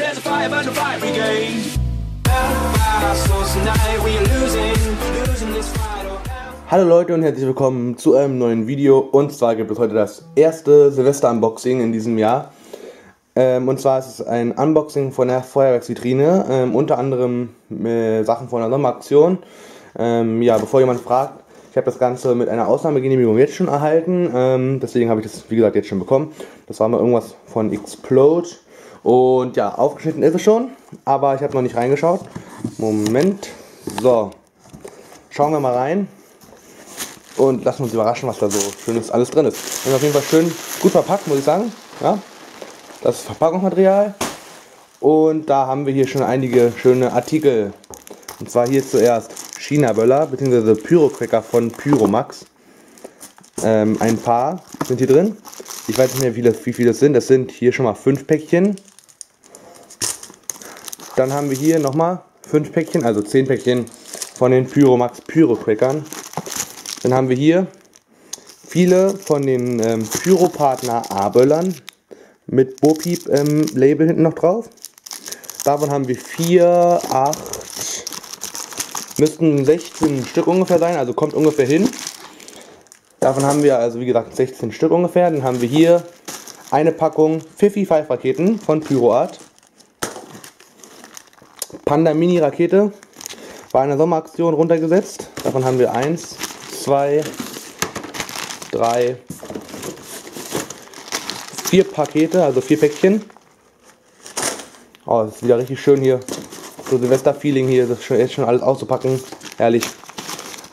Oh, Hallo Leute und herzlich willkommen zu einem neuen Video. Und zwar gibt es heute das erste Silvester-Unboxing in diesem Jahr. Ähm, und zwar ist es ein Unboxing von der Feuerwerksvitrine, ähm, unter anderem äh, Sachen von der Sommeraktion. Ähm, ja, bevor jemand fragt, ich habe das Ganze mit einer Ausnahmegenehmigung jetzt schon erhalten. Ähm, deswegen habe ich das, wie gesagt, jetzt schon bekommen. Das war mal irgendwas von Explode. Und ja, aufgeschnitten ist es schon, aber ich habe noch nicht reingeschaut. Moment. So, schauen wir mal rein und lassen uns überraschen, was da so schönes alles drin ist. Und auf jeden Fall schön gut verpackt, muss ich sagen. Ja, das ist Verpackungsmaterial. Und da haben wir hier schon einige schöne Artikel. Und zwar hier zuerst China-Böller bzw. Pyrocracker von Pyromax. Ähm, ein paar sind hier drin. Ich weiß nicht mehr, wie, das, wie viele das sind. Das sind hier schon mal fünf Päckchen. Dann haben wir hier nochmal fünf Päckchen, also zehn Päckchen von den Pyromax Pyrocrackern. Dann haben wir hier viele von den ähm, Pyropartner A-Böllern mit Bopiep ähm, Label hinten noch drauf. Davon haben wir 4, 8, müssten 16 Stück ungefähr sein, also kommt ungefähr hin. Davon haben wir also wie gesagt 16 Stück ungefähr. Dann haben wir hier eine Packung Fifi 5 Raketen von PyroArt. Panda Mini Rakete in der Sommeraktion runtergesetzt. Davon haben wir 1, 2, 3, 4 Pakete, also 4 Päckchen. Oh, das ist wieder richtig schön hier. So Silvester-Feeling hier, das ist schon, jetzt schon alles auszupacken. Herrlich.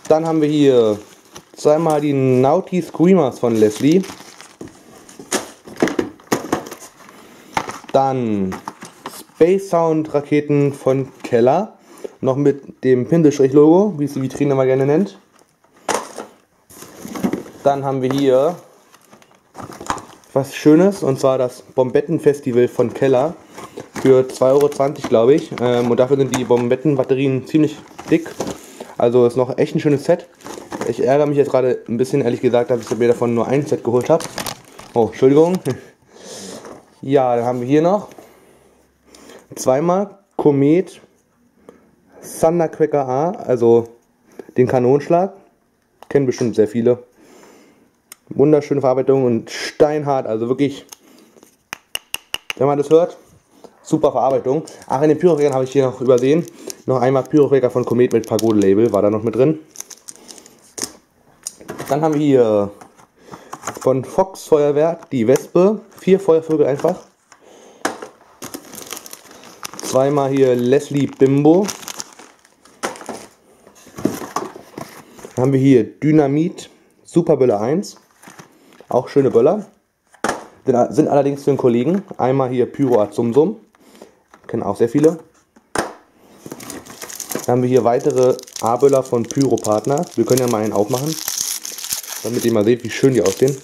Dann haben wir hier zweimal die Naughty Screamers von Leslie. Dann Space Sound Raketen von Keller. Noch mit dem Pinselstrich-Logo, wie es die Vitrine mal gerne nennt. Dann haben wir hier was Schönes und zwar das Bombetten-Festival von Keller für 2,20 Euro, glaube ich. Ähm, und dafür sind die Bombetten-Batterien ziemlich dick. Also ist noch echt ein schönes Set. Ich ärgere mich jetzt gerade ein bisschen, ehrlich gesagt, dass ich mir davon nur ein Set geholt habe. Oh, Entschuldigung. Ja, dann haben wir hier noch zweimal Komet Thundercracker A, also den Kanonschlag. Kennen bestimmt sehr viele. Wunderschöne Verarbeitung und steinhart, also wirklich, wenn man das hört, super Verarbeitung. Ach, in den Pyrocrackern habe ich hier noch übersehen. Noch einmal Pyrocracker von Komet mit Pagode-Label war da noch mit drin. Dann haben wir hier von Fox Feuerwerk die Wespe. Vier Feuervögel einfach. Zweimal hier Leslie Bimbo. Dann haben wir hier Dynamit Superböller 1. Auch schöne Böller. Sind allerdings für einen Kollegen. Einmal hier Pyro Art Sum Sum. Kennen auch sehr viele. Dann haben wir hier weitere A-Böller von Pyro Partner. Wir können ja mal einen aufmachen. Damit ihr mal seht, wie schön die aussehen.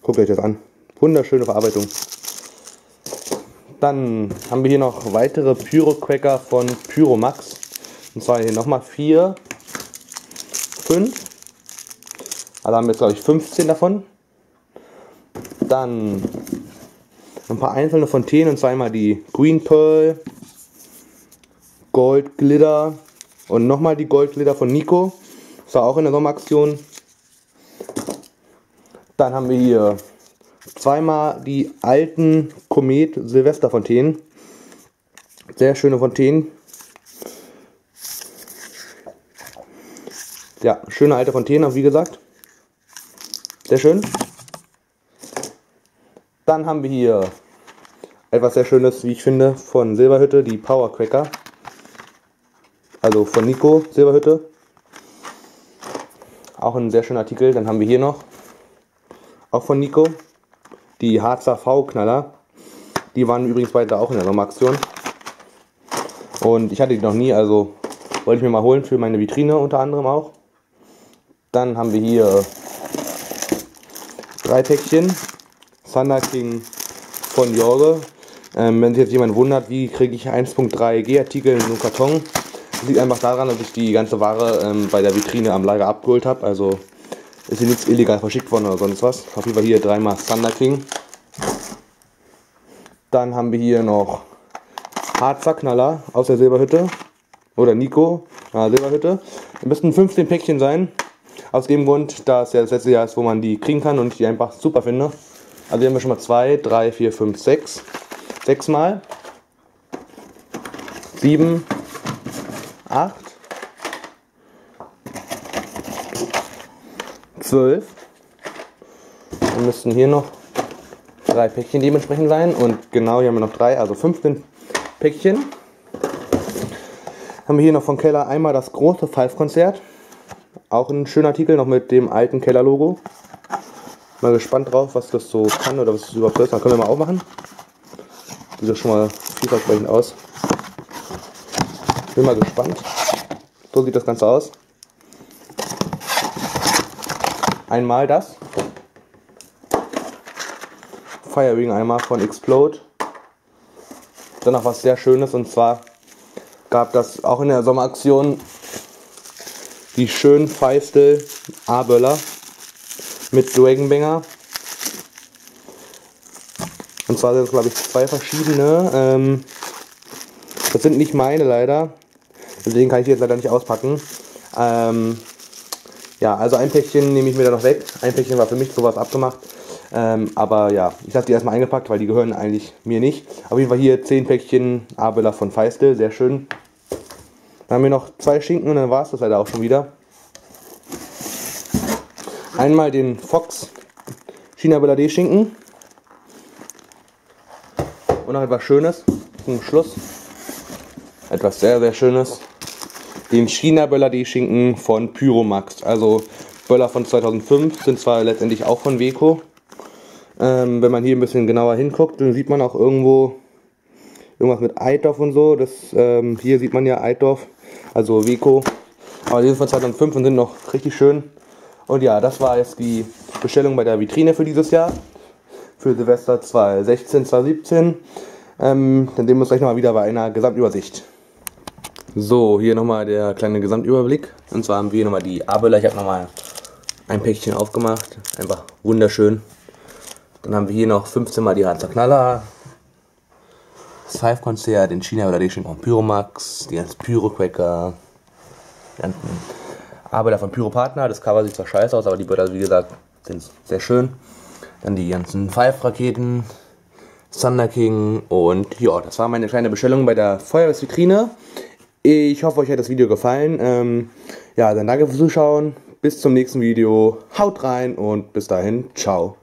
Guckt euch das an. Wunderschöne Verarbeitung. Dann haben wir hier noch weitere Pyro-Cracker von Pyromax. Und zwar hier nochmal 4, 5. Also haben wir jetzt glaube ich 15 davon. Dann ein paar einzelne Fontänen und zwar einmal die Green Pearl, Gold Glitter und nochmal die Gold Glitter von Nico. Das war auch in der Sommeraktion. Dann haben wir hier zweimal die alten Komet Silvester Fontänen. Sehr schöne Fontänen. Ja, schöne alte Fontäne, wie gesagt. Sehr schön. Dann haben wir hier etwas sehr Schönes, wie ich finde, von Silberhütte, die Power Cracker. Also von Nico Silberhütte. Auch ein sehr schöner Artikel. Dann haben wir hier noch, auch von Nico, die Harzer V-Knaller. Die waren übrigens beide auch in der Sommeraktion. Und ich hatte die noch nie, also wollte ich mir mal holen für meine Vitrine unter anderem auch. Dann haben wir hier drei Päckchen. Thunder King von Jorge. Ähm, wenn sich jetzt jemand wundert, wie kriege ich 1.3 G-Artikel in so einem Karton, liegt einfach daran, dass ich die ganze Ware ähm, bei der Vitrine am Lager abgeholt habe. Also ist hier nichts illegal verschickt worden oder sonst was. Auf jeden Fall hier dreimal Thunder King. Dann haben wir hier noch Harzer Knaller aus der Silberhütte. Oder Nico, ja, Silberhütte. Da müssten 15 Päckchen sein. Aus dem Grund, da es ja das letzte Jahr ist, wo man die kriegen kann und ich die einfach super finde. Also hier haben wir schon mal 2, 3, 4, 5, 6. 6 mal. 7, 8, 12. Dann müssten hier noch drei Päckchen dementsprechend sein. Und genau hier haben wir noch drei, also 15 Päckchen. Haben wir hier noch von Keller einmal das große Five-Konzert. Auch ein schöner Artikel, noch mit dem alten Keller-Logo. Mal gespannt drauf, was das so kann oder was es überhaupt ist. Dann können wir mal aufmachen. Sieht doch schon mal vielversprechend aus. Bin mal gespannt. So sieht das Ganze aus. Einmal das. Firewing einmal von Explode. Dann noch was sehr Schönes und zwar gab das auch in der Sommeraktion die schön Feistel A-Böller mit Dragonbanger. Und zwar sind es glaube ich zwei verschiedene. Ähm, das sind nicht meine leider. Deswegen kann ich die jetzt leider nicht auspacken. Ähm, ja, also ein Päckchen nehme ich mir da noch weg. Ein Päckchen war für mich sowas abgemacht. Ähm, aber ja, ich habe die erstmal eingepackt, weil die gehören eigentlich mir nicht. Auf jeden Fall hier 10 Päckchen Abela von Feistel, sehr schön. Dann haben wir noch zwei Schinken und dann war es das leider auch schon wieder. Einmal den Fox China Bellade Schinken. Und noch etwas Schönes zum Schluss. Etwas sehr, sehr Schönes. Den China Bellade Schinken von Pyromax. Also Böller von 2005 sind zwar letztendlich auch von Weco. Ähm, wenn man hier ein bisschen genauer hinguckt, dann sieht man auch irgendwo irgendwas mit Eidorf und so. Das, ähm, hier sieht man ja Eidorf, also Weco. Aber die sind von 2005 und sind noch richtig schön. Und ja, das war jetzt die Bestellung bei der Vitrine für dieses Jahr. Für Silvester 2016, 2017. Ähm, dann sehen wir uns gleich nochmal wieder bei einer Gesamtübersicht. So, hier nochmal der kleine Gesamtüberblick. Und zwar haben wir nochmal die Abela. Ich habe nochmal ein Päckchen aufgemacht. Einfach wunderschön. Dann haben wir hier noch 15 mal die Harzer Knaller. Das Five-Konzert in China oder die von Pyromax. Die ganzen Pyro-Cracker. Die ganzen Arbeiter von Pyropartner. Das Cover sieht zwar scheiße aus, aber die Bilder, wie gesagt, sind sehr schön. Dann die ganzen Five-Raketen. Thunder King und ja, das war meine kleine Bestellung bei der Feuerwehrvitrine. Ich hoffe, euch hat das Video gefallen. Ähm, ja, dann danke fürs Zuschauen. Bis zum nächsten Video. Haut rein und bis dahin. Ciao.